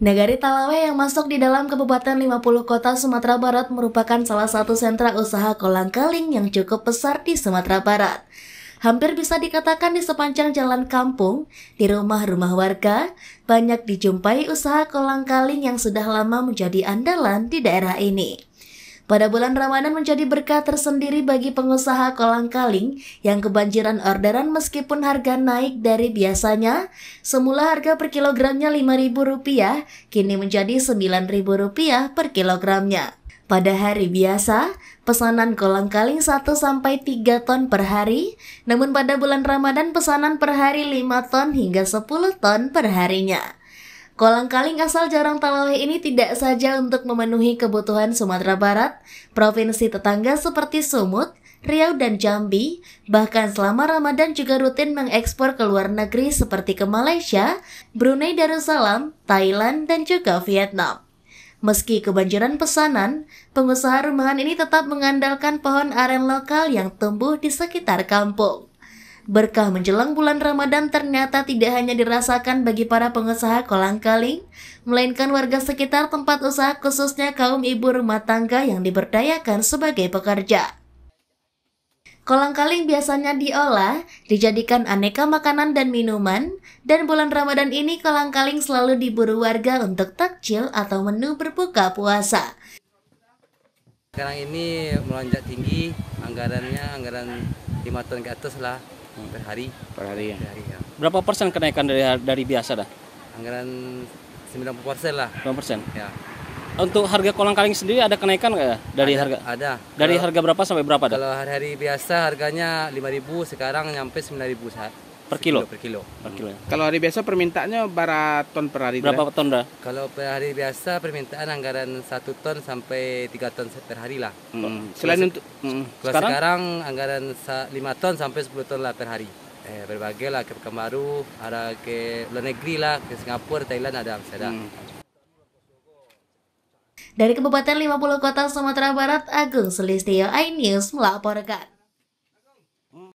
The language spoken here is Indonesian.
Negari Talawe yang masuk di dalam Kabupaten 50 Kota Sumatera Barat merupakan salah satu sentra usaha kolang-kaling yang cukup besar di Sumatera Barat. Hampir bisa dikatakan di sepanjang jalan kampung, di rumah-rumah warga, banyak dijumpai usaha kolang-kaling yang sudah lama menjadi andalan di daerah ini. Pada bulan Ramadan menjadi berkah tersendiri bagi pengusaha kolang-kaling yang kebanjiran orderan meskipun harga naik dari biasanya. Semula harga per kilogramnya Rp5.000, kini menjadi Rp9.000 per kilogramnya. Pada hari biasa, pesanan kolang-kaling 1-3 ton per hari, namun pada bulan Ramadan pesanan per hari 5 ton hingga 10 ton per harinya. Kolang-kaling asal Jarang Talawe ini tidak saja untuk memenuhi kebutuhan Sumatera Barat, provinsi tetangga seperti Sumut, Riau dan Jambi, bahkan selama Ramadan juga rutin mengekspor ke luar negeri seperti ke Malaysia, Brunei Darussalam, Thailand, dan juga Vietnam. Meski kebanjiran pesanan, pengusaha rumahan ini tetap mengandalkan pohon aren lokal yang tumbuh di sekitar kampung. Berkah menjelang bulan Ramadan ternyata tidak hanya dirasakan bagi para pengusaha kolang-kaling, melainkan warga sekitar tempat usaha khususnya kaum ibu rumah tangga yang diberdayakan sebagai pekerja. Kolang-kaling biasanya diolah, dijadikan aneka makanan dan minuman, dan bulan Ramadan ini kolang-kaling selalu diburu warga untuk takjil atau menu berbuka puasa. Sekarang ini melonjak tinggi, anggarannya anggaran 5 ton ke atas lah per hari. per hari ya. Per hari ya. Berapa persen kenaikan dari dari biasa dah? Anggaran 90 persen lah. 5 persen. Ya. Untuk harga kolang kaling sendiri ada kenaikan nggak ya? Dari ada, harga ada. dari Kalau- harga berapa sampai berapa dah? Kalau hari-hari biasa harganya 5.000, sekarang nyampe 9.000 saat Per kilo? Per kilo. Per kilo ya. Kalau hari biasa permintaannya berapa ton per hari? Berapa ton dah? Kalau per hari biasa permintaan anggaran 1 ton sampai 3 ton per hari lah. Hmm. Selain untuk Mm. Kalau Sekarang sekarang, anggaran 5 ton sampai 10 ton lah per hari. Eh, berbagai lah ke Pekanbaru, ada ke luar negeri lah, ke Singapura, Thailand ada, masih ada. Hmm. Dari Kabupaten 50 Kota Sumatera Barat, Agung Selistio, iNews melaporkan.